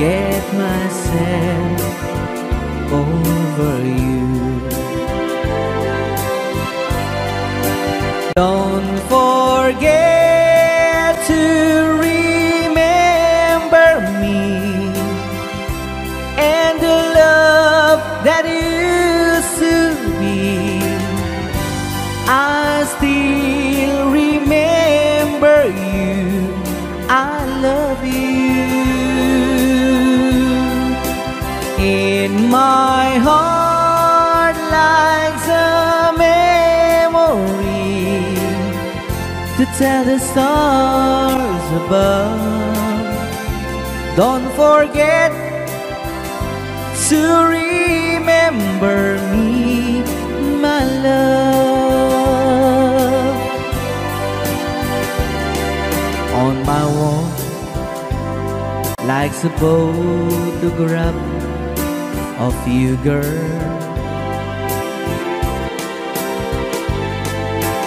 get myself over you. Don't forget to Tell the stars above. Don't forget to remember me, my love. On my wall, like a photograph of you, girl.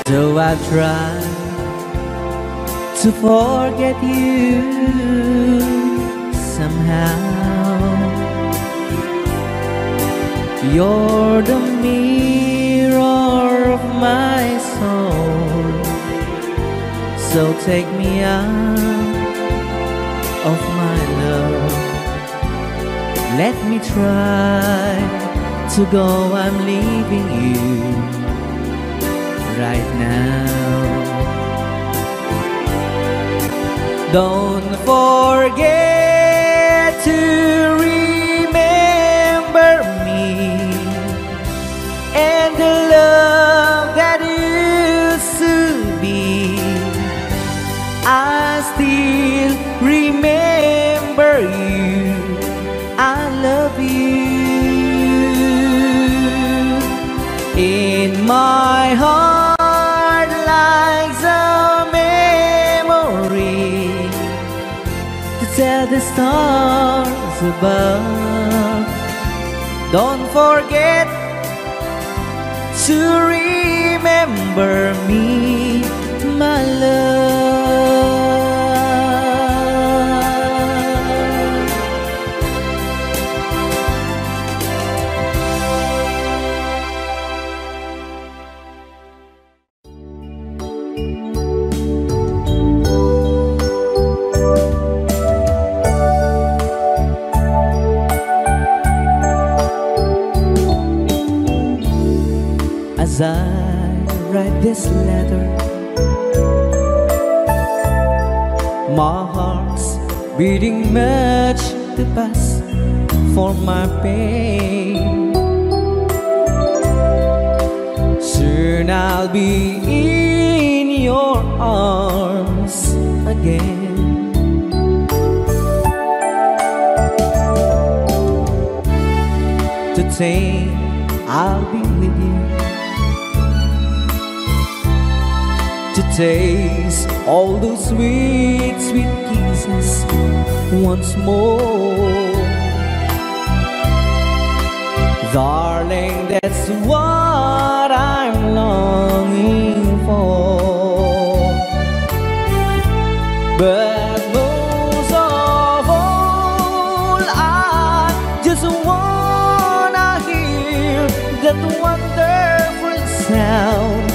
So I try to forget you somehow. You're the mirror of my soul, so take me out of my love. Let me try to go. I'm leaving you right now. Don't forget stars above. Don't forget to remember me, my love. This letter, my heart's beating much too fast for my pain. Soon I'll be in your arms again. To take, I'll be taste all those sweet, sweet kisses once more. Darling, that's what I'm longing for. But most of all, I just wanna hear that wonderful sound.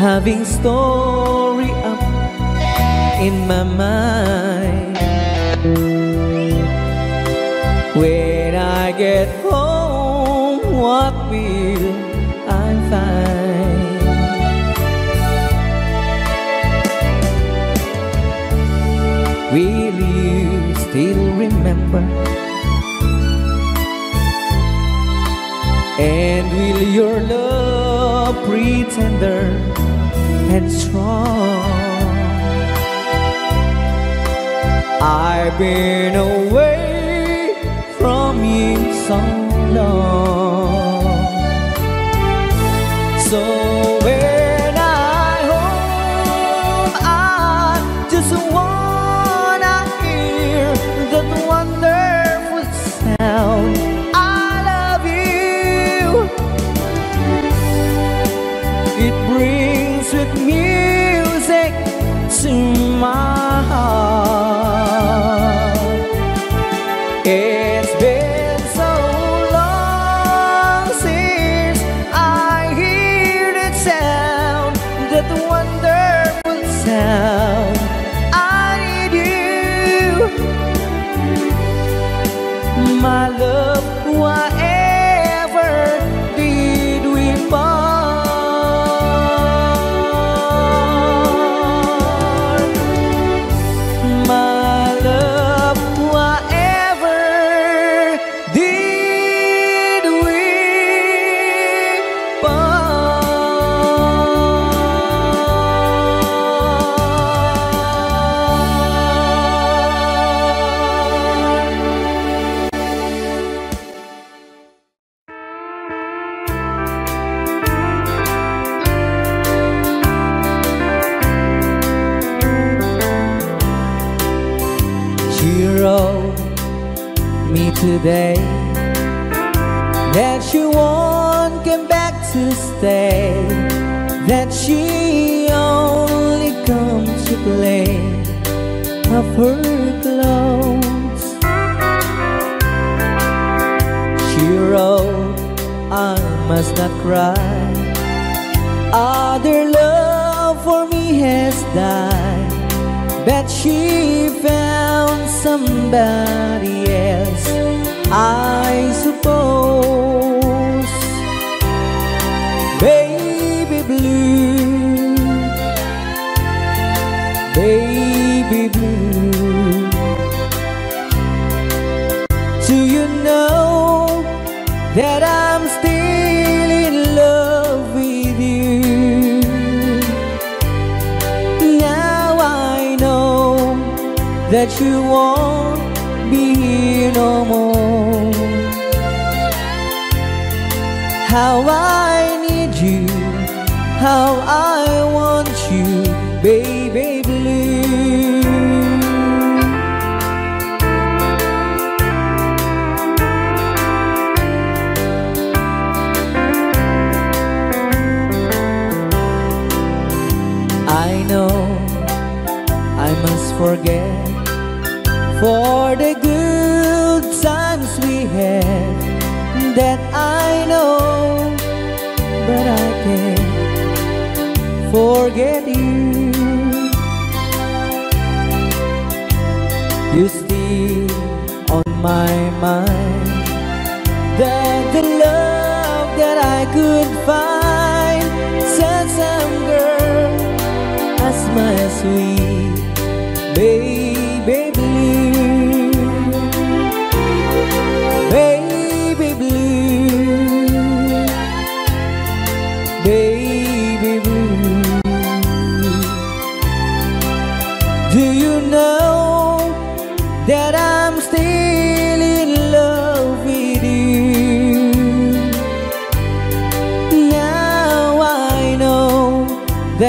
Having story up in my mind. When I get home, what will I find? Will you still remember? And will your love be tender and strong? I've been away from you so long.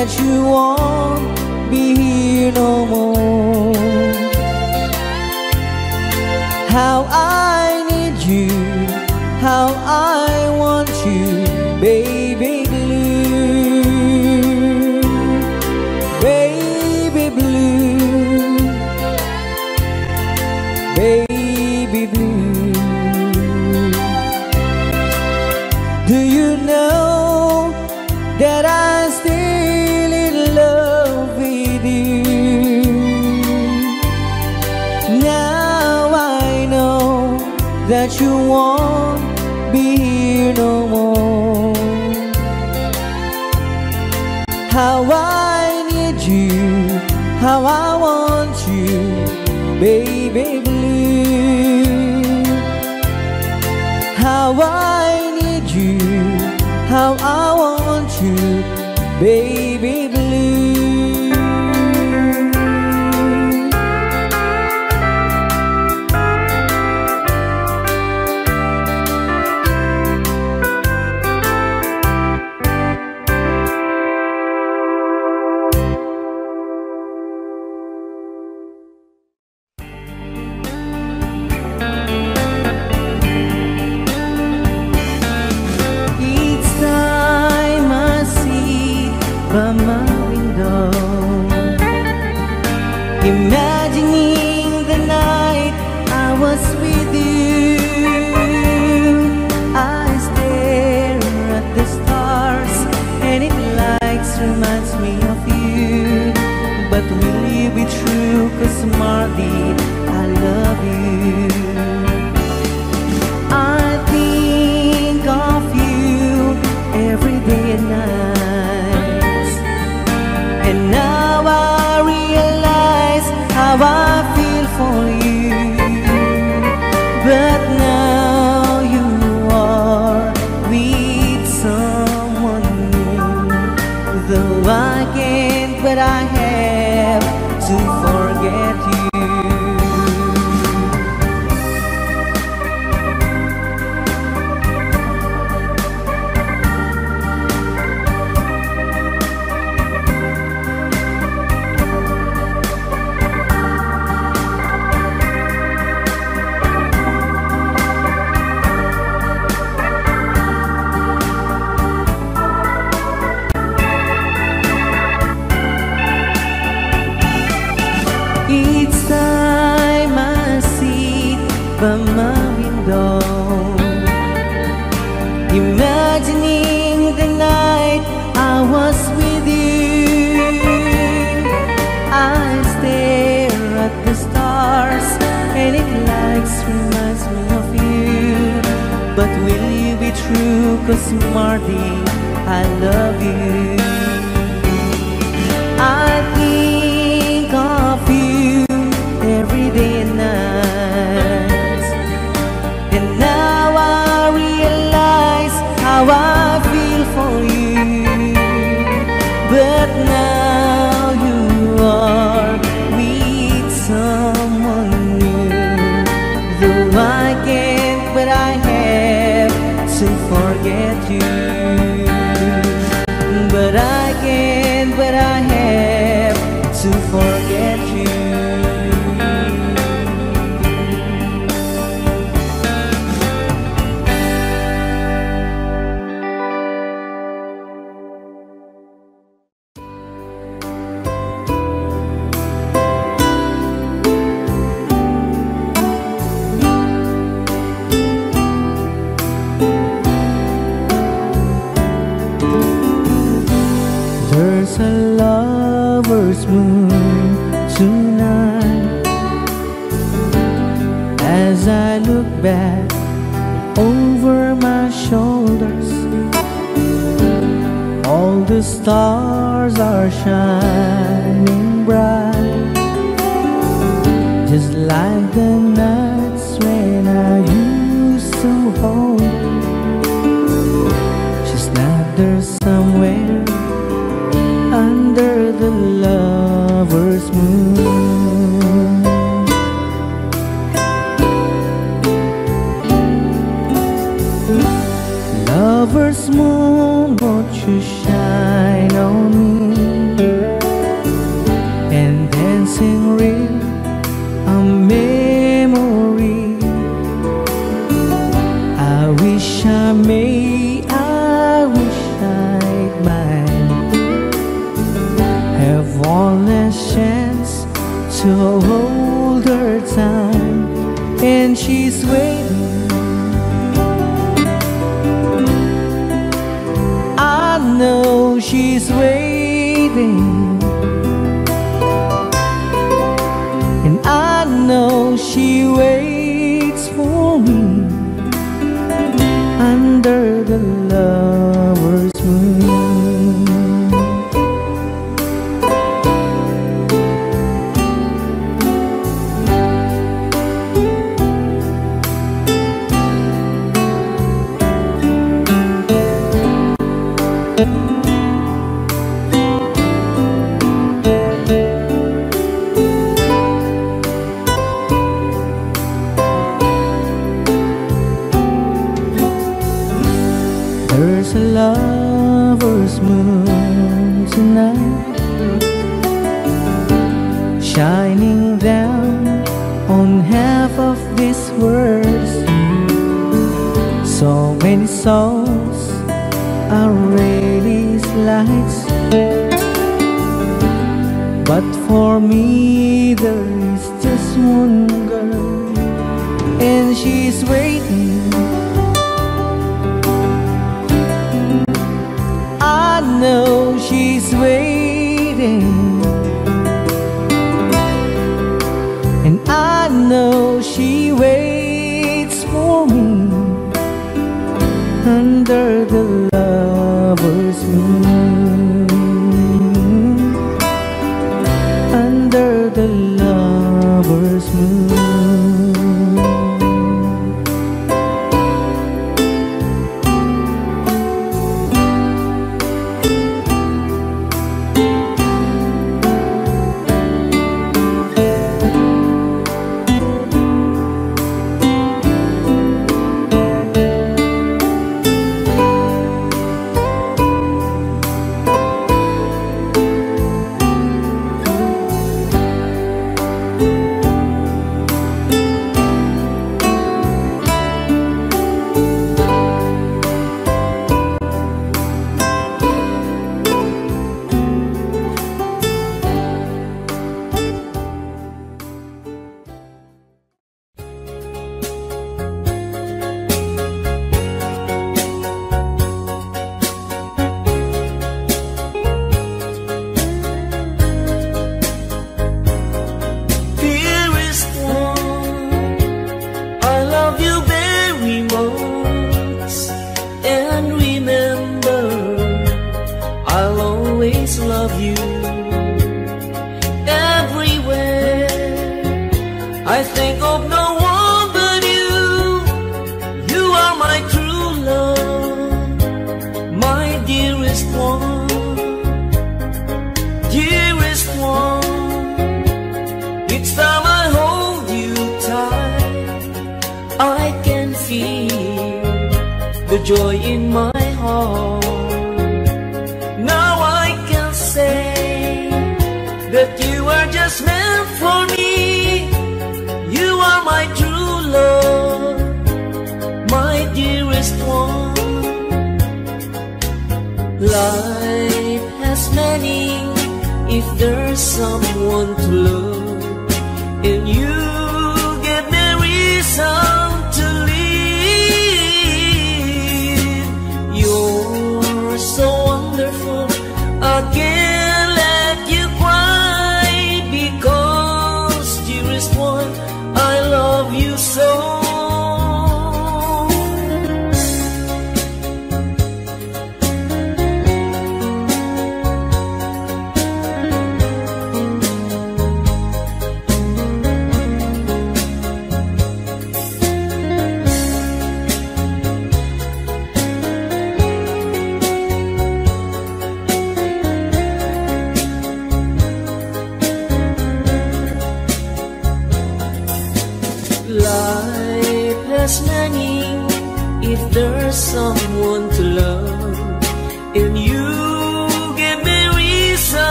带去我 There's a lover's moon tonight. As I look back over my shoulders All the stars are shining. someone to love.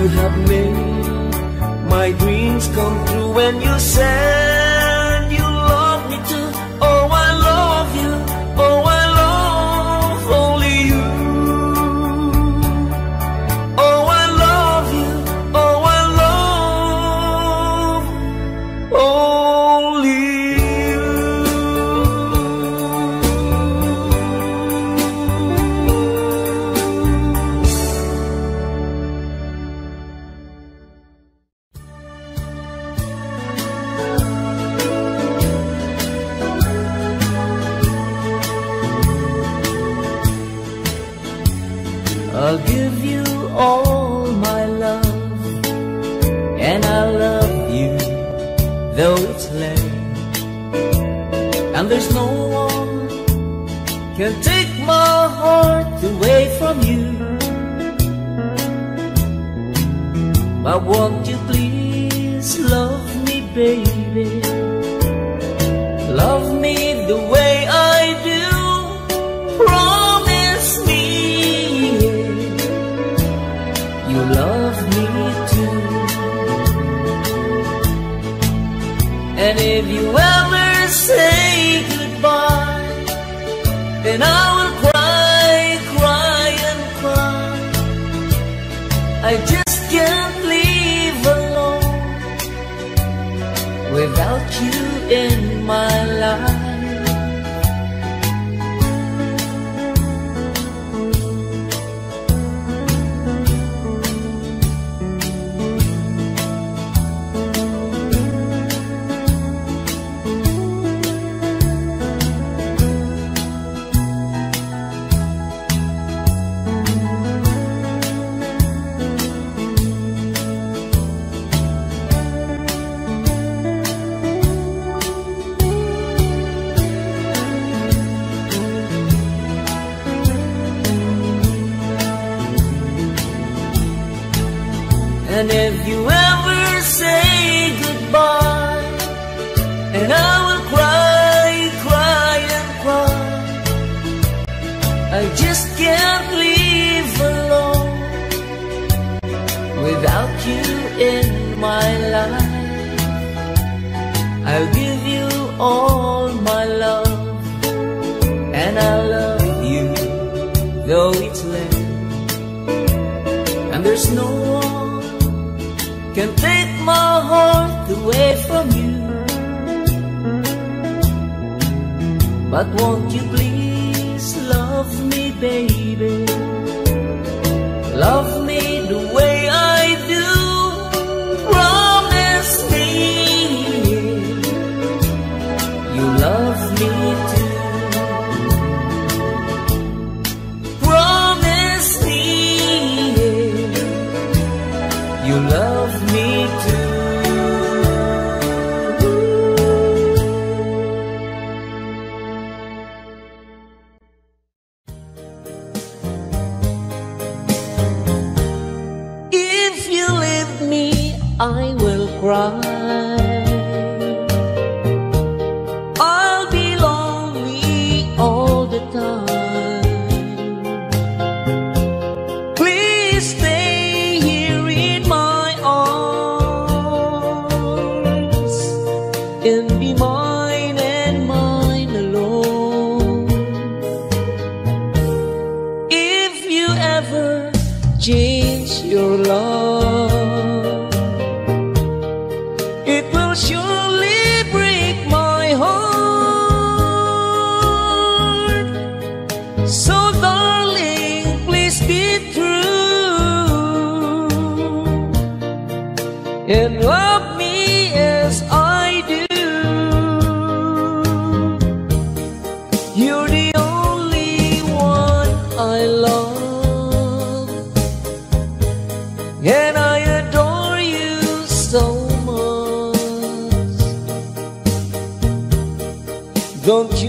you have made. My dreams come true when you said But But Don't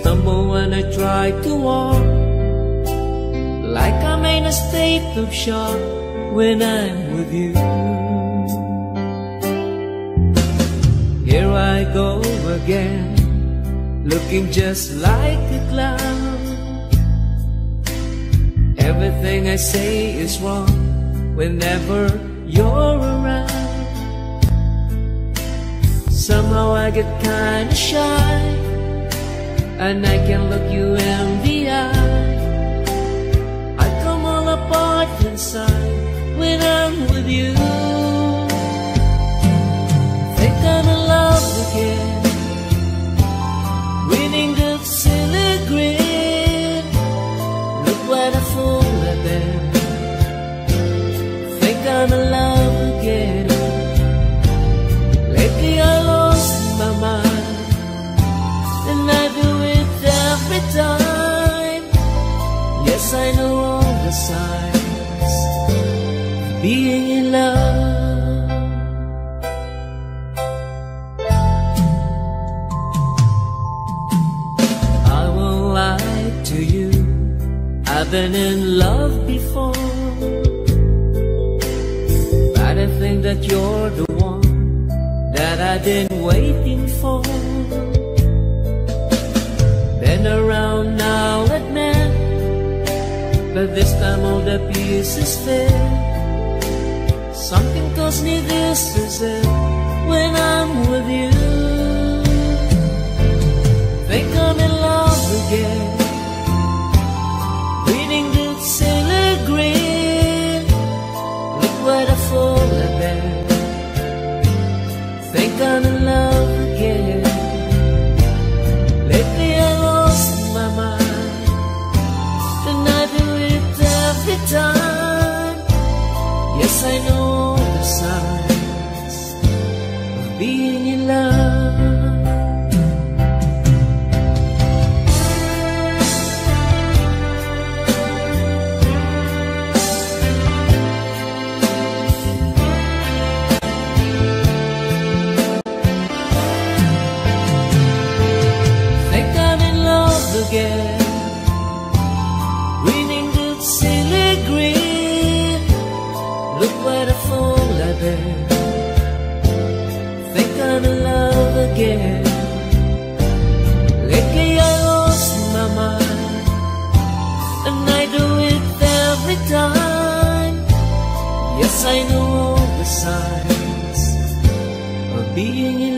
stumble when I try to walk. Like I'm in a state of shock when I'm with you. Here I go again, looking just like a clown. Everything I say is wrong whenever you're around. Somehow I get kinda shy, and I can look you in the eye. I come all apart inside when I'm with you. Think I'm in love again, winning the silly grin. Look what a fool I've been. Think I'm in love I know all the signs of being in love. To you. I've been in love before. But I think that you're the one that I've been waiting for. Been around this time all the pieces fit. Something tells me this is it when I'm with you. Think I'm in love again. Reading the sailor grin. Look what a fool I've been. Think I'm in love Yes,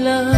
love.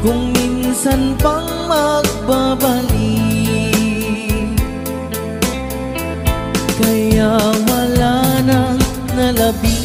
Kung minsan pang magbabalik Kaya wala nang nalabi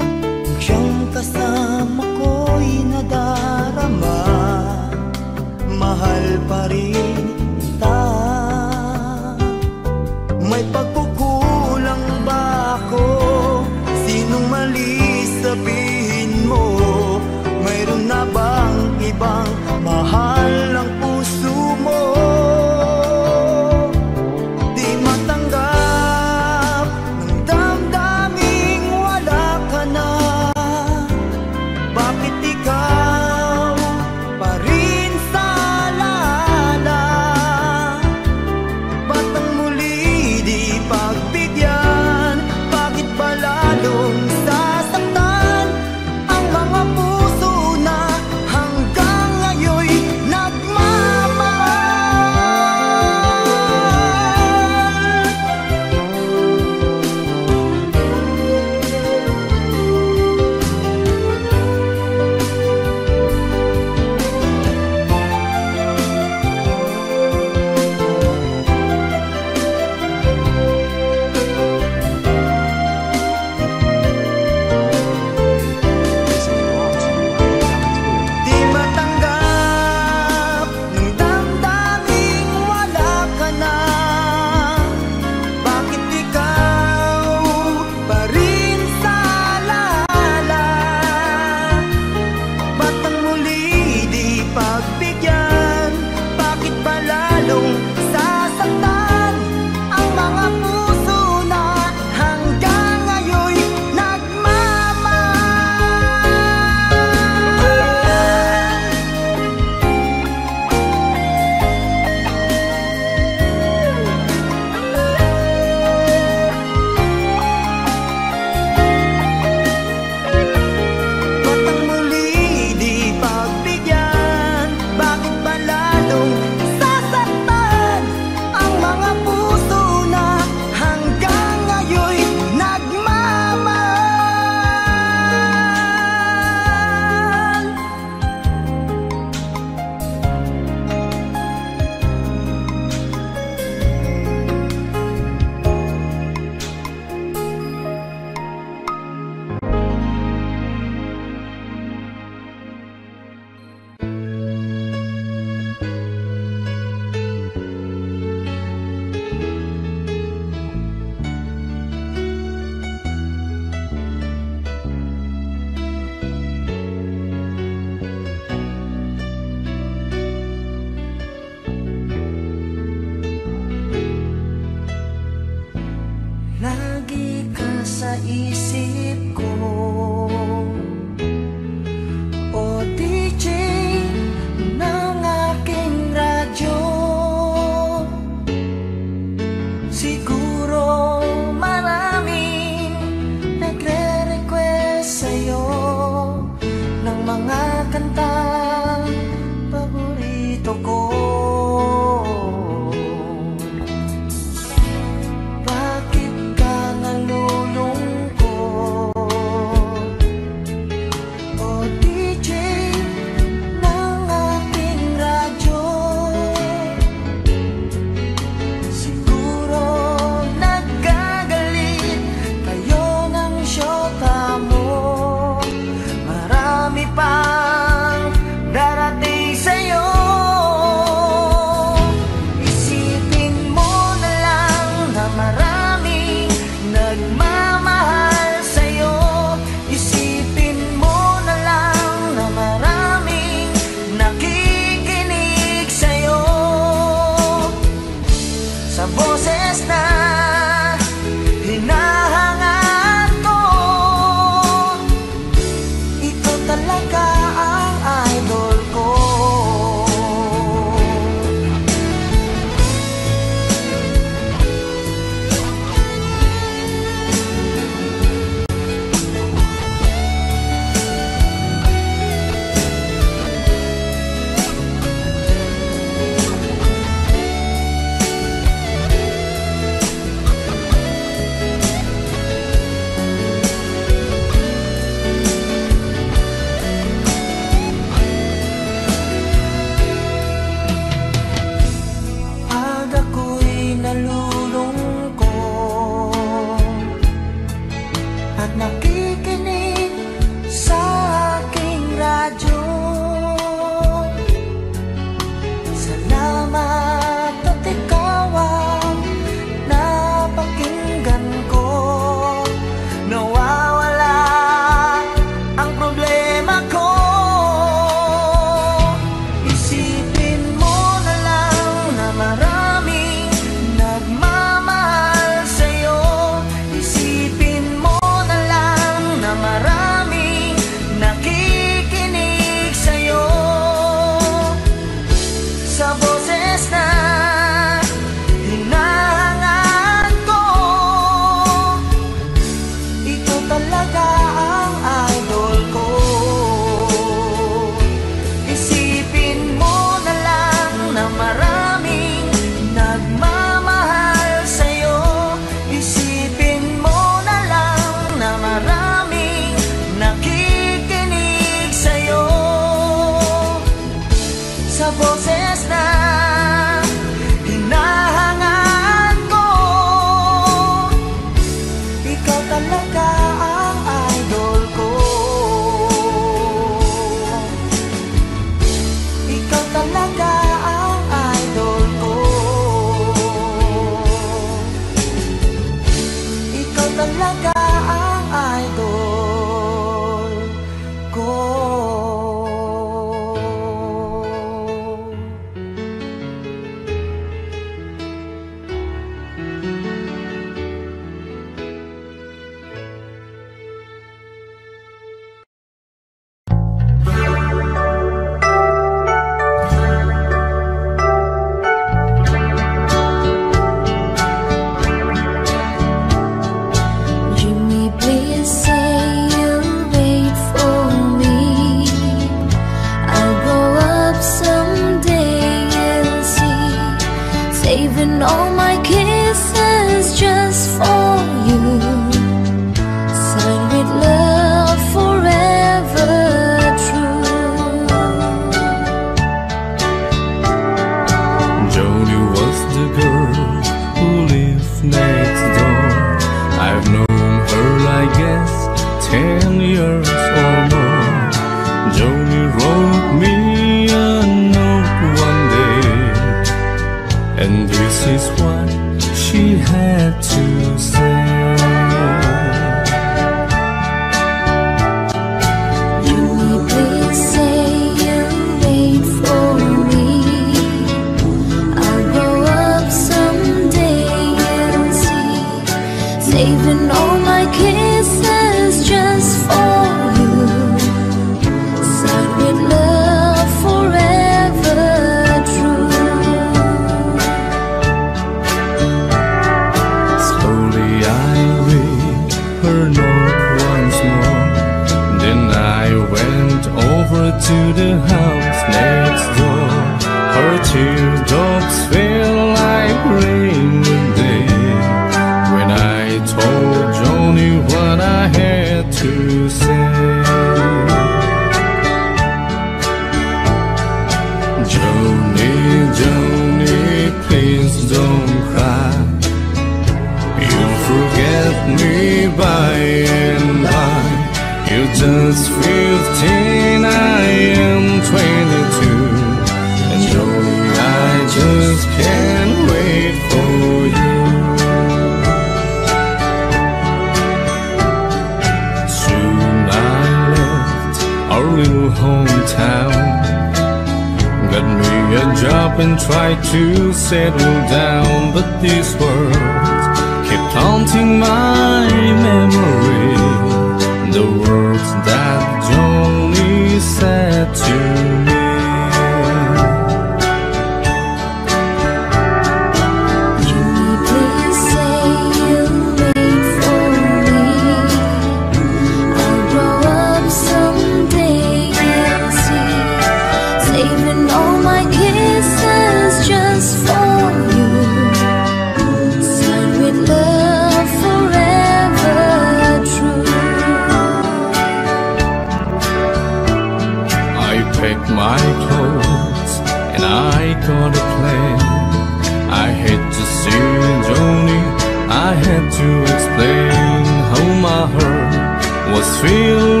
was filled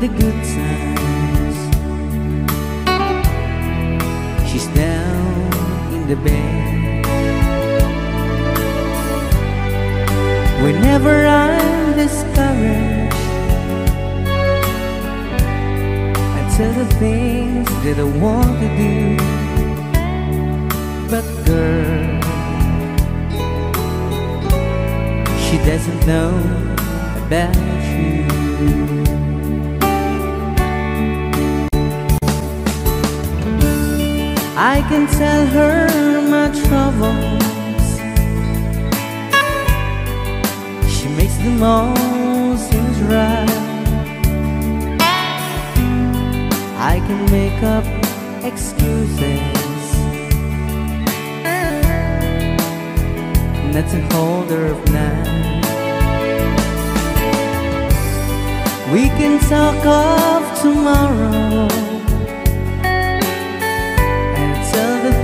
the good times. She's down in the bed. Whenever I'm discouraged I tell the things that I want to do. But girl She doesn't know about you I can tell her my troubles. She makes them all seems right. I can make up excuses. Not to hold her night. We can talk of tomorrow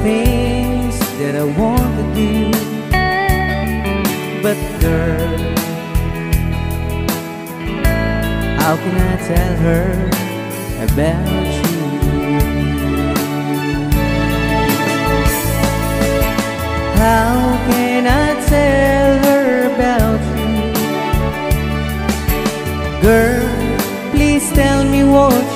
things that I want to do But girl How can I tell her about you? How can I tell her about you? Girl, please tell me what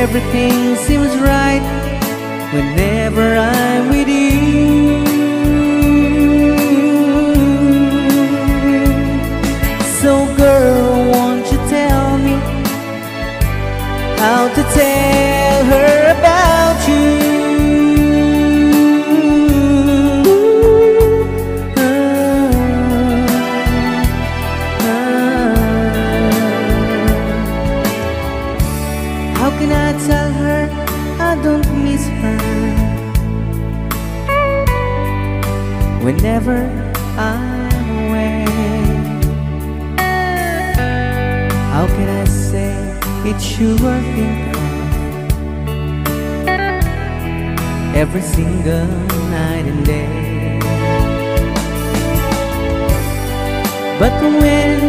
Everything seems right whenever I'm with you. So, girl, won't you tell me how to tell you I think of every single night and day? But when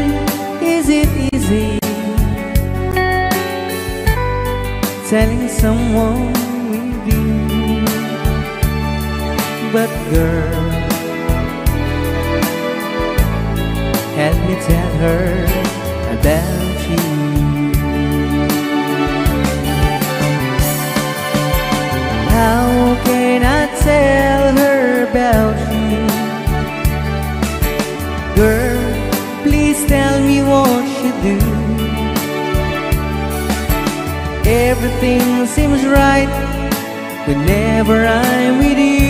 is it easy telling someone with you? But girl, help me tell her How can I tell her about you? Girl, please tell me what you do. Everything seems right whenever I'm with you.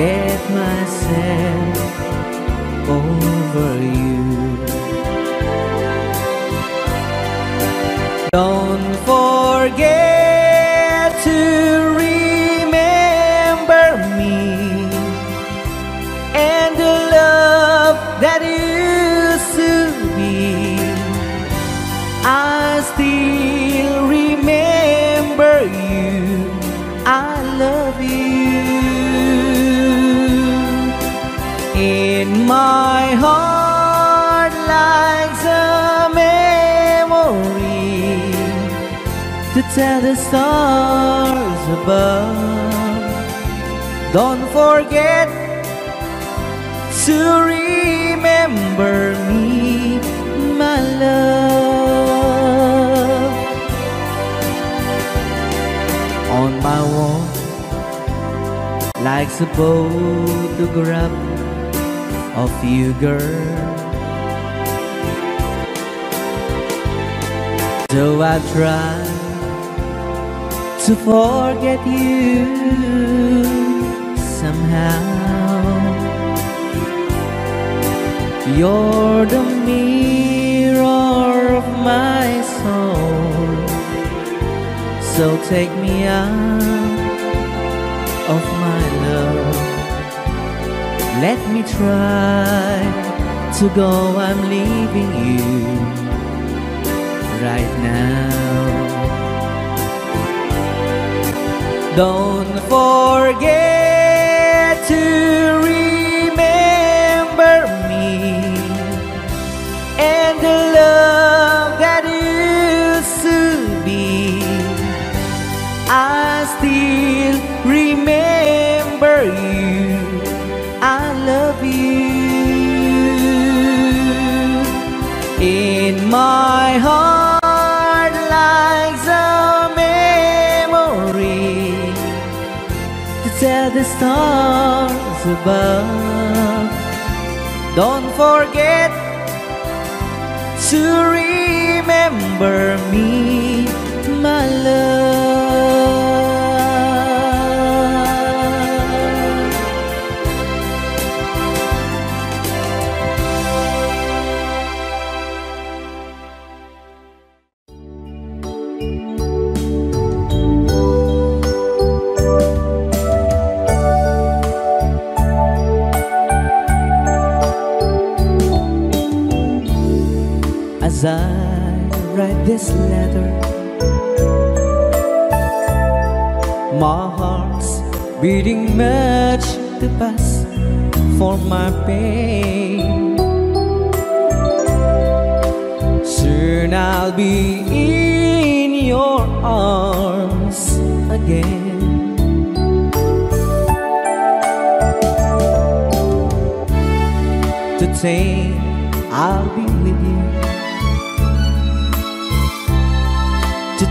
Get myself over you. Don't forget tell the stars above. Don't forget to remember me, my love. On my wall, like a photograph of you, girl. So I try to forget you somehow. You're the mirror of my soul. So take me out of my love. Let me try to go. I'm leaving you right now. Don't forget to remember me and the love that used to be. I still remember you. I love you. In my stars above. Don't forget to remember me, my love. As I write this letter, my heart's beating much too fast for my pain. Soon I'll be in your arms again. To take, I'll be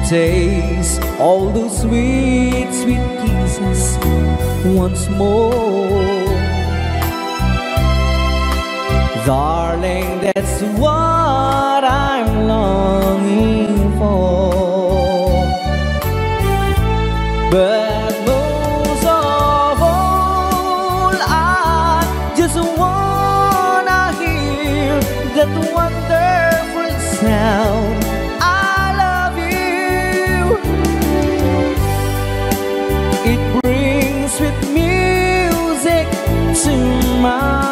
taste all those sweet, sweet kisses once more. Darling, that's what I'm longing for. But most of all, I just wanna hear that wonderful sound.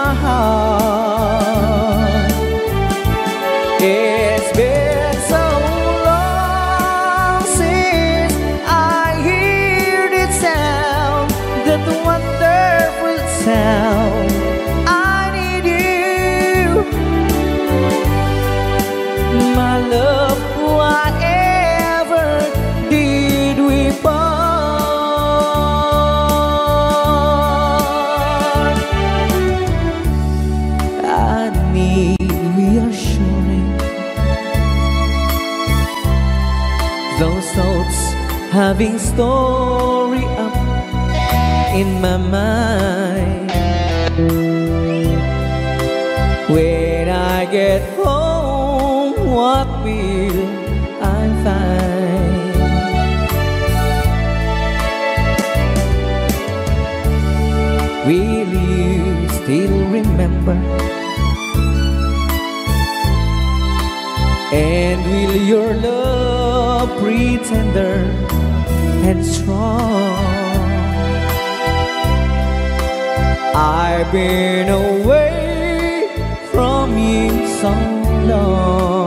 My heart. It's been so long since I hear it sound, that wonderful sound. I need you, my love. having story up in my mind When I get home, what will I find? Will you still remember And will your love be tender and strong? I've been away from you so long.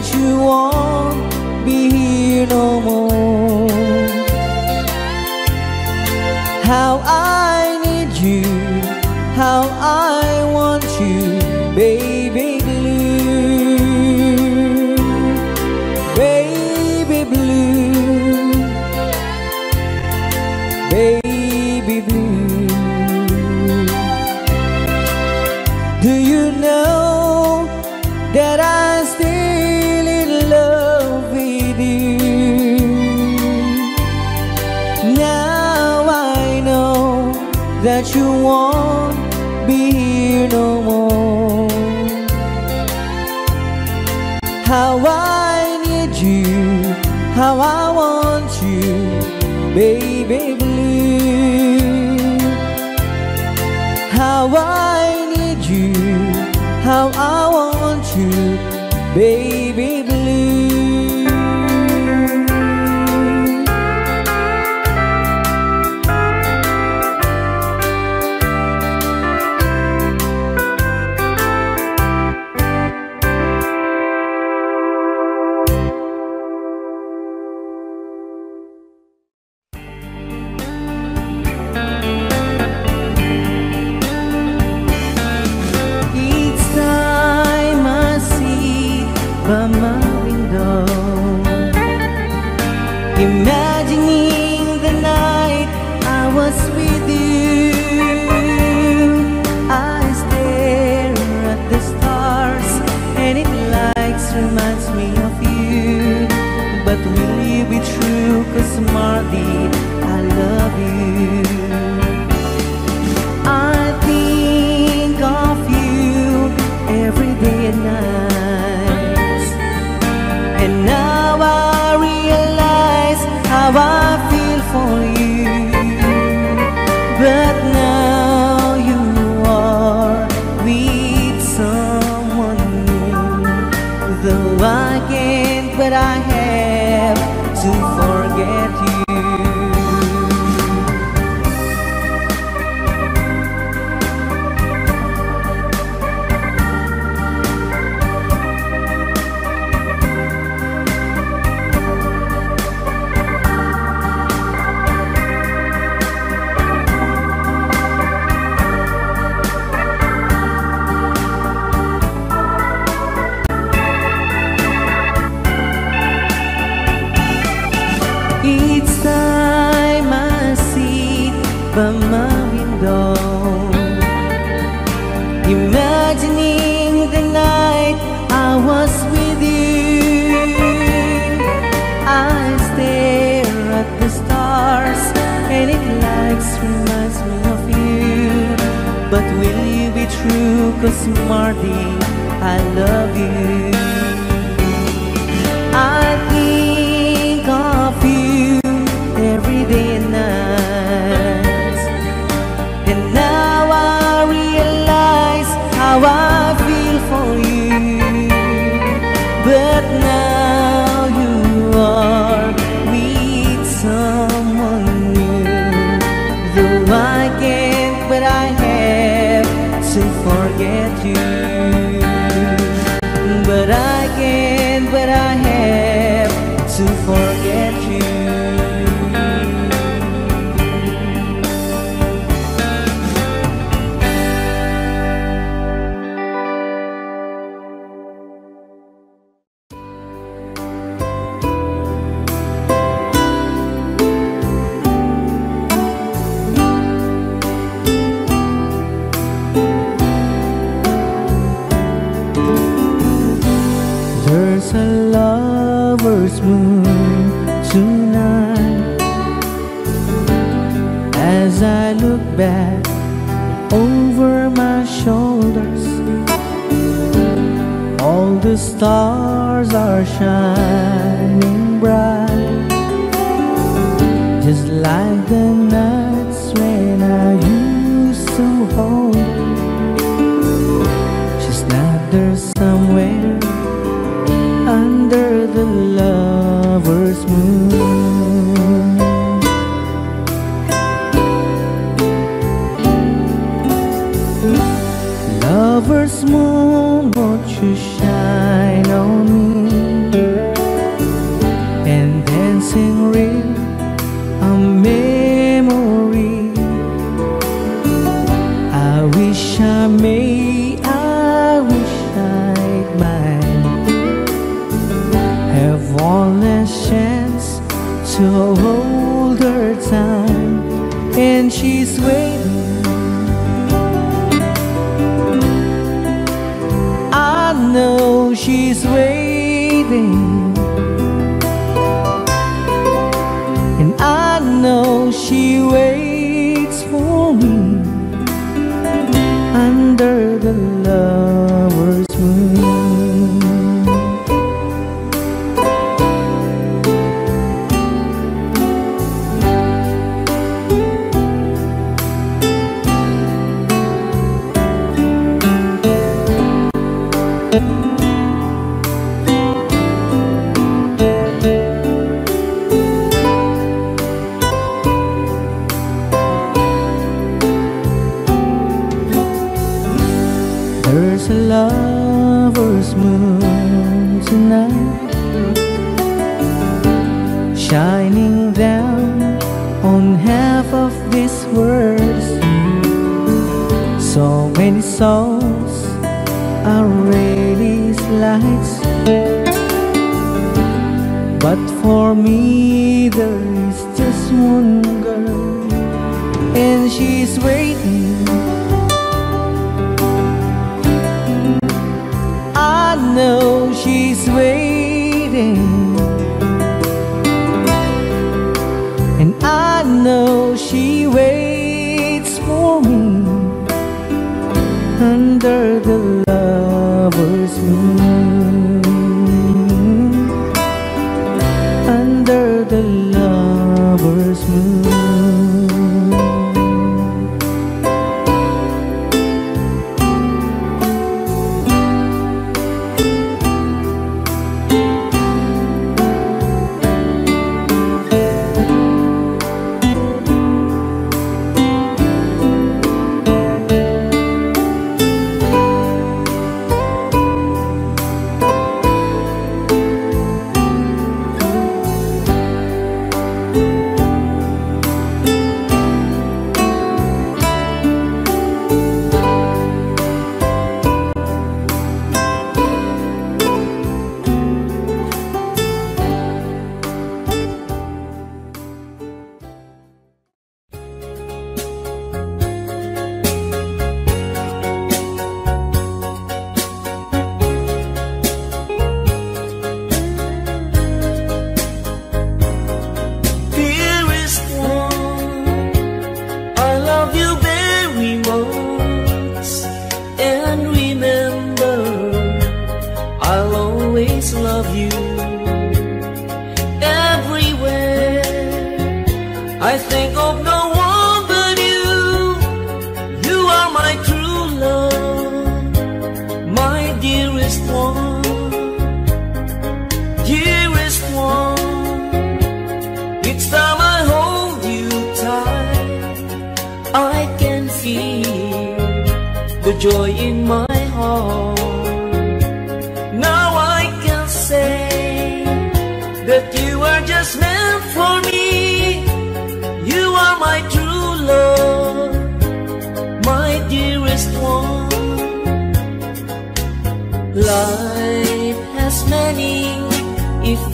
that you won't be here no was a lover's moon tonight. As I look back over my shoulders All the stars are shining bright Just like the night.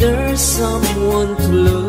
There's someone to love,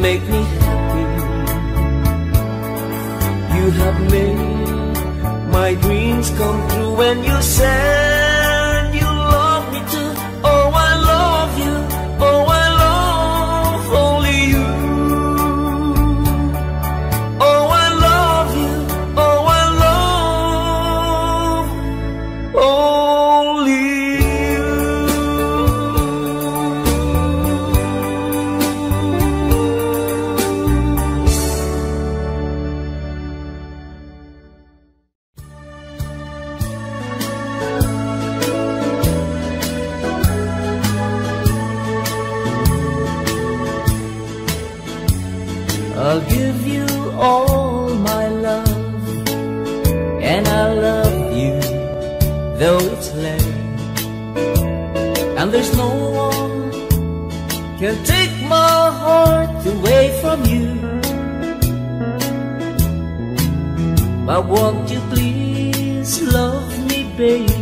make me happy. You have made my dreams come true when you said I want you please love me baby.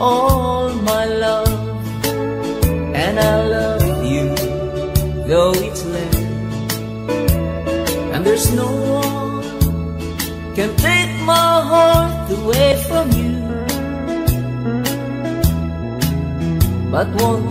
all my love And I love you, though it's late. And there's no one can take my heart away from you. But one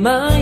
my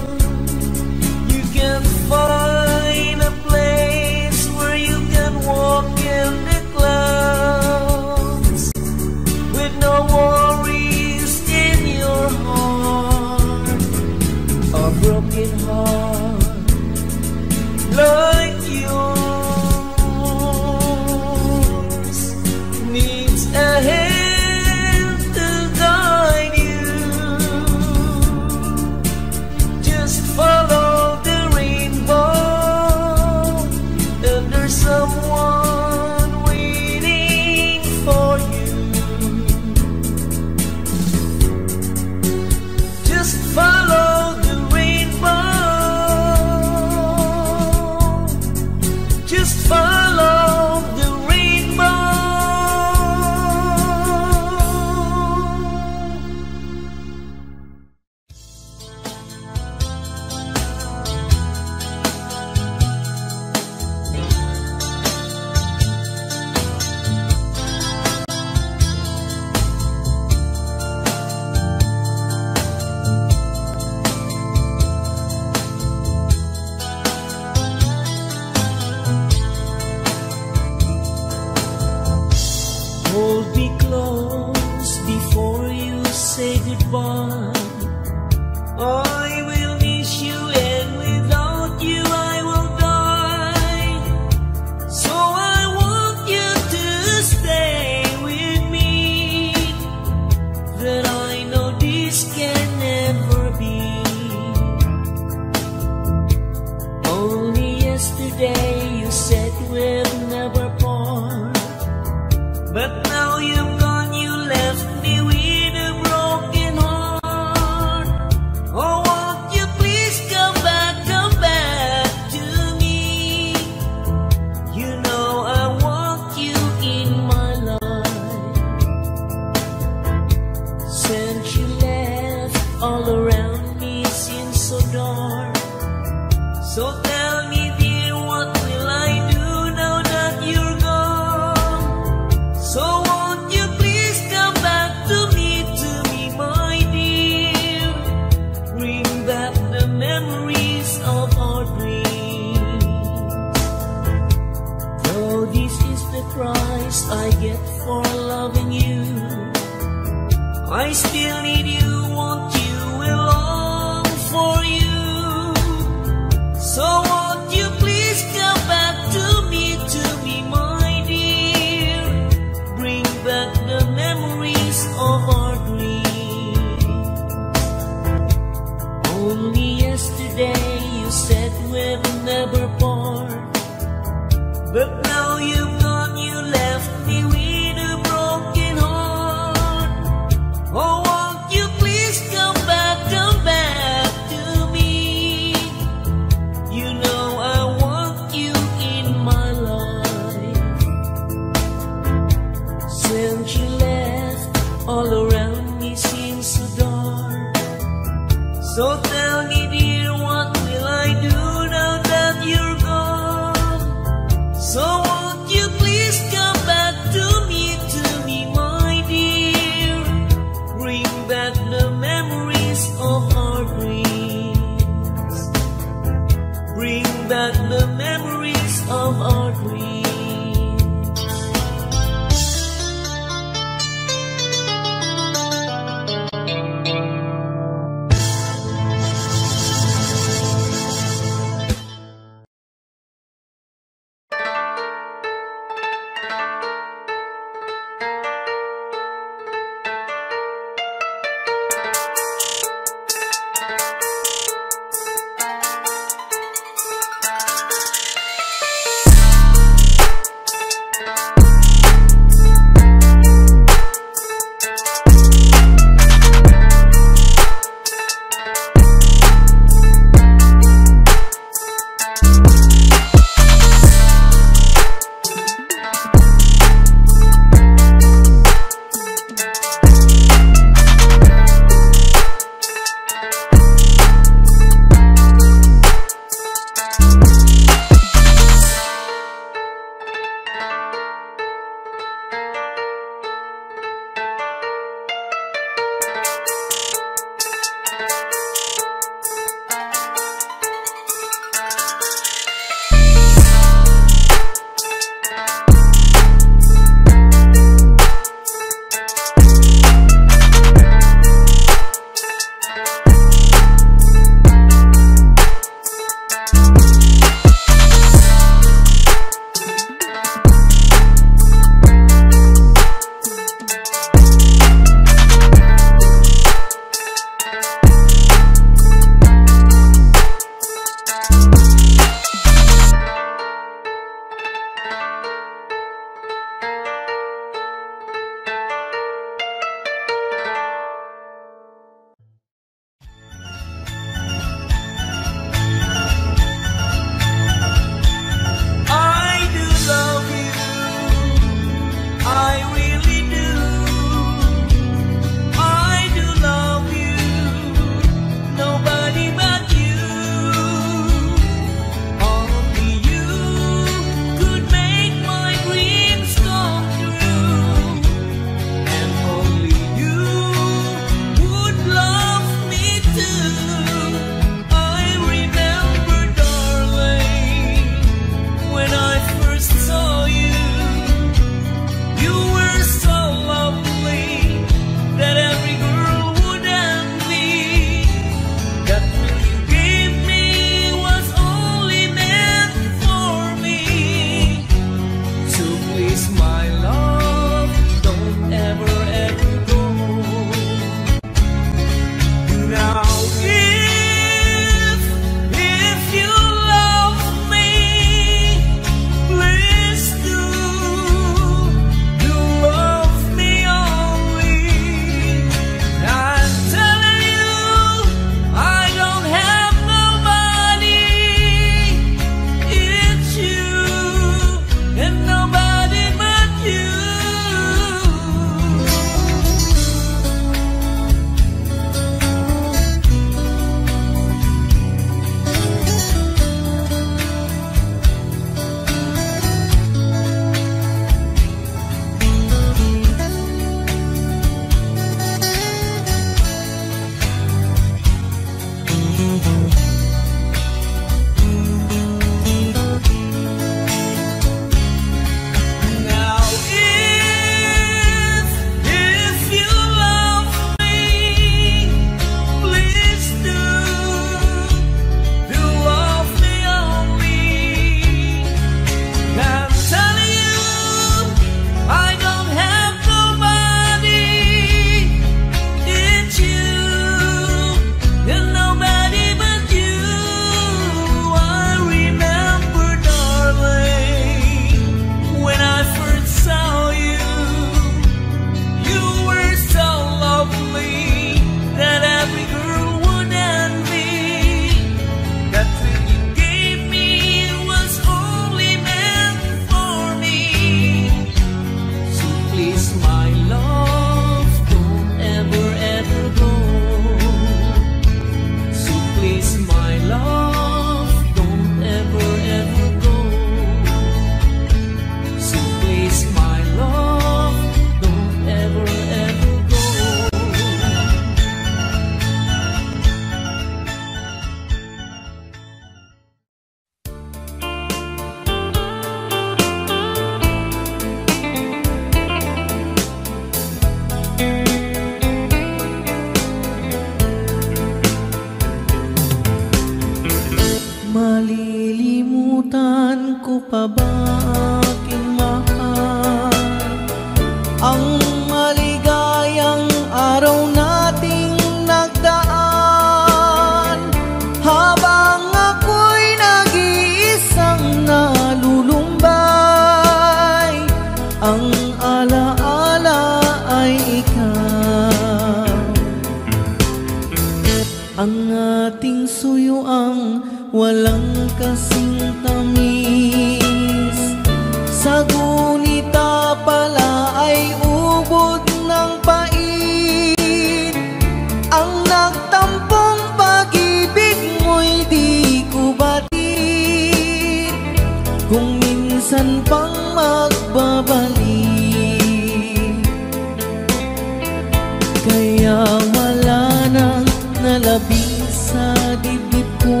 kaya wala nang nalabing sa dibdib ko.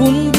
Kundi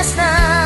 boses na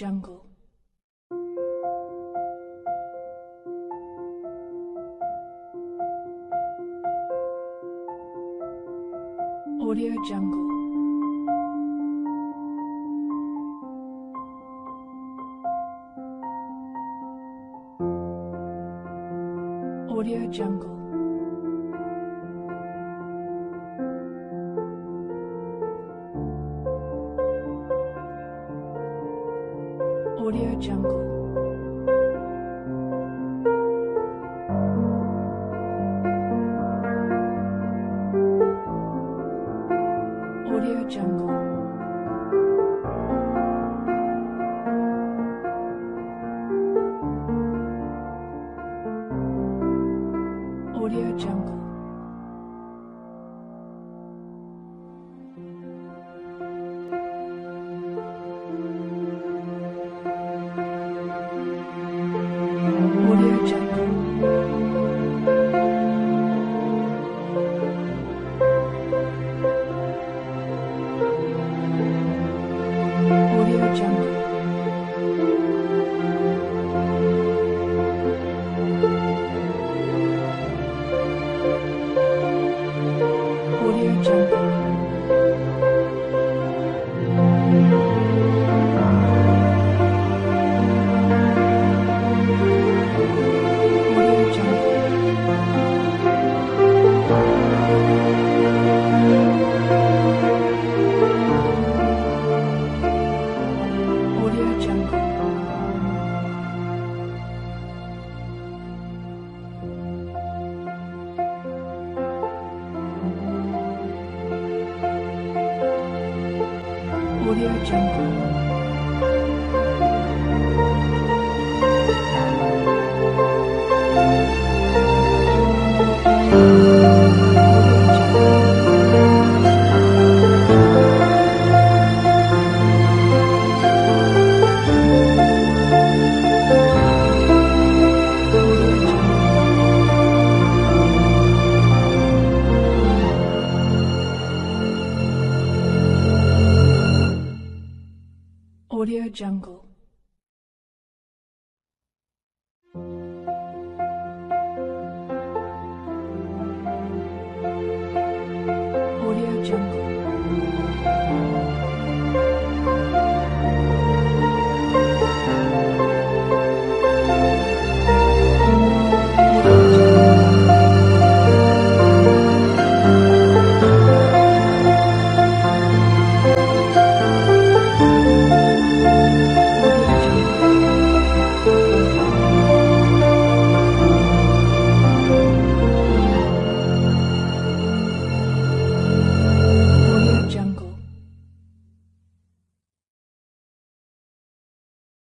Jungle.